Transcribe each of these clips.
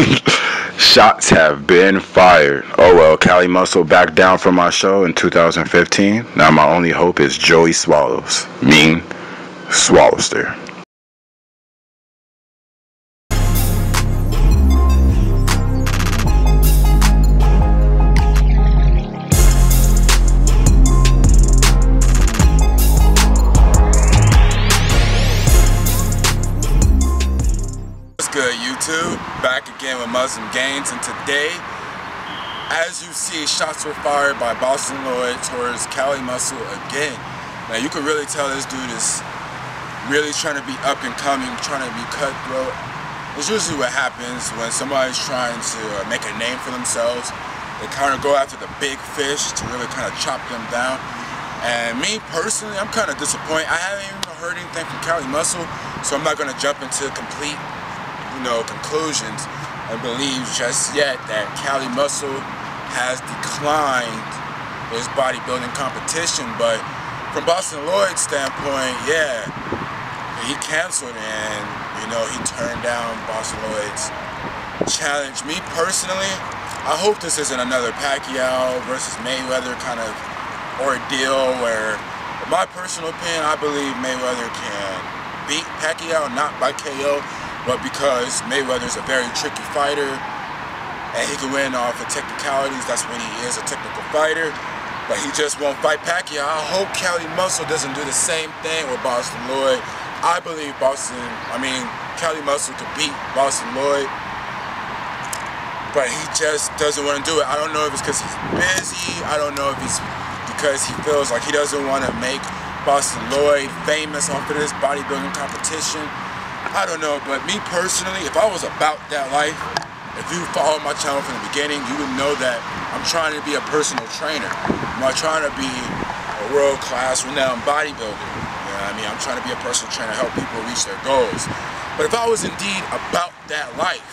Shots have been fired. Oh well, Kali Muscle backed down from my show in 2015. Now my only hope is Joey Swallows. Mean Swallowster. Good YouTube? Back again with Muslim Gains and today, as you see, shots were fired by Bostin Loyd towards Kali Muscle again. Now you can really tell this dude is really trying to be up and coming, trying to be cutthroat. It's usually what happens when somebody's trying to uh, make a name for themselves. They kind of go after the big fish to really kind of chop them down. And me personally, I'm kind of disappointed. I haven't even heard anything from Kali Muscle, so I'm not going to jump into complete you know, conclusions and believe just yet that Kali Muscle has declined his bodybuilding competition. But from Bostin Loyd's standpoint, yeah, he canceled and, you know, he turned down Bostin Loyd's challenge. Me personally, I hope this isn't another Pacquiao versus Mayweather kind of ordeal where, in my personal opinion, I believe Mayweather can beat Pacquiao, not by KO, but because Mayweather's a very tricky fighter and he can win off of technicalities, that's what he is, a technical fighter. But he just won't fight Pacquiao. I hope Kali Muscle doesn't do the same thing with Bostin Loyd. I believe Bostin, I mean, Kali Muscle could beat Bostin Loyd, but he just doesn't want to do it. I don't know if it's because he's busy. I don't know if it's because he feels like he doesn't want to make Bostin Loyd famous off of this bodybuilding competition. I don't know, but me personally, if I was about that life, if you followed my channel from the beginning, you would know that I'm trying to be a personal trainer. I'm not trying to be a world-class, renowned bodybuilder. You know I mean? I'm trying to be a personal trainer, to help people reach their goals. But if I was indeed about that life,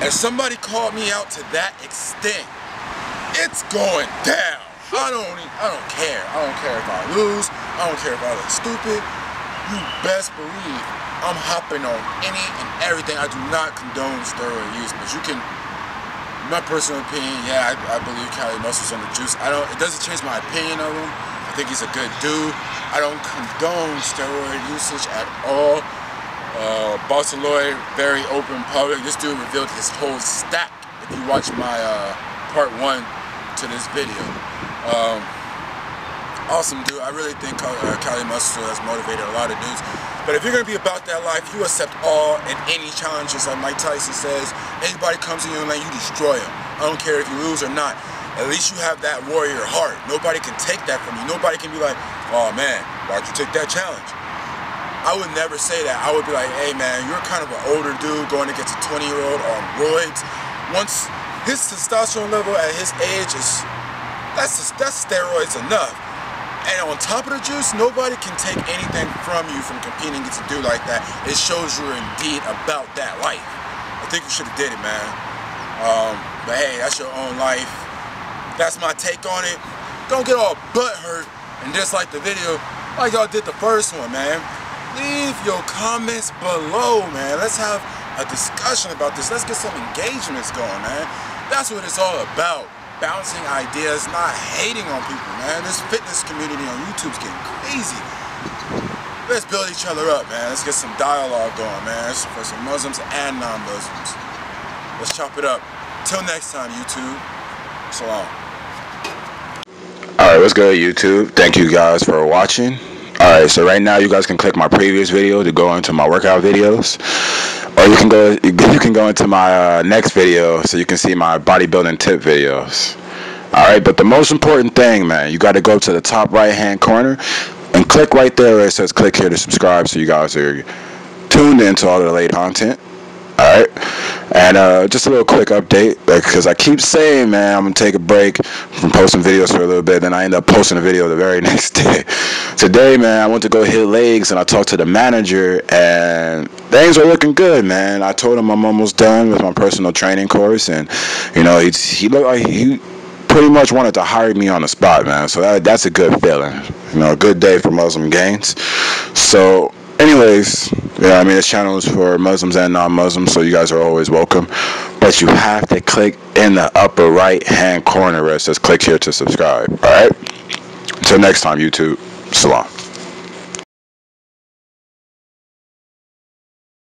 and somebody called me out to that extent, it's going down. I don't, I don't care. I don't care if I lose. I don't care if I look stupid. You best believe I'm hopping on any and everything. I do not condone steroid use, but you can, my personal opinion, yeah, I, I believe Kali Muscle's on the juice. I don't, it doesn't change my opinion of him. I think he's a good dude. I don't condone steroid usage at all. Uh, very open public. This dude revealed his whole stack if you watch my uh, part one to this video. Um, awesome dude. I really think uh, Kali Muscle has motivated a lot of dudes. But if you're going to be about that life, you accept all and any challenges. Like Mike Tyson says, anybody comes in your lane, you destroy them. I don't care if you lose or not. At least you have that warrior heart. Nobody can take that from you. Nobody can be like, oh man, why'd you take that challenge? I would never say that. I would be like, hey man, you're kind of an older dude going against a 20 year old on roids. Once his testosterone level at his age is, that's, that's steroids enough. And on top of the juice, nobody can take anything from you from competing a dude like that. It shows you're indeed about that life. I think you should have did it, man. Um, but hey, that's your own life. That's my take on it. Don't get all butt hurt and dislike the video like y'all did the first one, man. Leave your comments below, man. Let's have a discussion about this. Let's get some engagements going, man. That's what it's all about bouncing ideas, not hating on people, man. This fitness community on YouTube's getting crazy. Let's build each other up, man. Let's get some dialogue going, man. For some Muslims and non-Muslims. Let's chop it up. Till next time, YouTube. Salam. Alright, what's good, YouTube? Thank you guys for watching. Alright, so right now you guys can click my previous video to go into my workout videos or you can go you can go into my uh, next video so you can see my bodybuilding tip videos. All right but the most important thing man you got to go to the top right hand corner and click right there where it says click here to subscribe so you guys are tuned into all the late content all right and uh, just a little quick update because I keep saying man I'm gonna take a break from posting videos for a little bit then I end up posting a video the very next day. Today man I went to go hit legs and I talked to the manager and things were looking good man. I told him I'm almost done with my personal training course and you know he, he looked like he pretty much wanted to hire me on the spot man. So that, that's a good feeling. You know a good day for Muslim gains so anyways, yeah, I mean this channel is for Muslims and non-Muslims, so you guys are always welcome. But you have to click in the upper right hand corner where it says click here to subscribe. Alright? Until next time, YouTube. Salam.